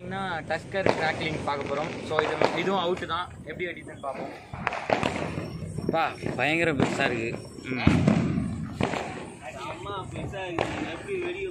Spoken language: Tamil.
பார்த்தீங்கன்னா டஸ்கர் கிராக்லிங் பார்க்க போகிறோம் ஸோ இது இதுவும் அவுட்டு தான். எப்படி வெடிதுன்னு பார்ப்போம். பா பயங்கர பெருசாக இருக்கு. அம்மா பெருசாக இருக்குது எப்படி வெளியே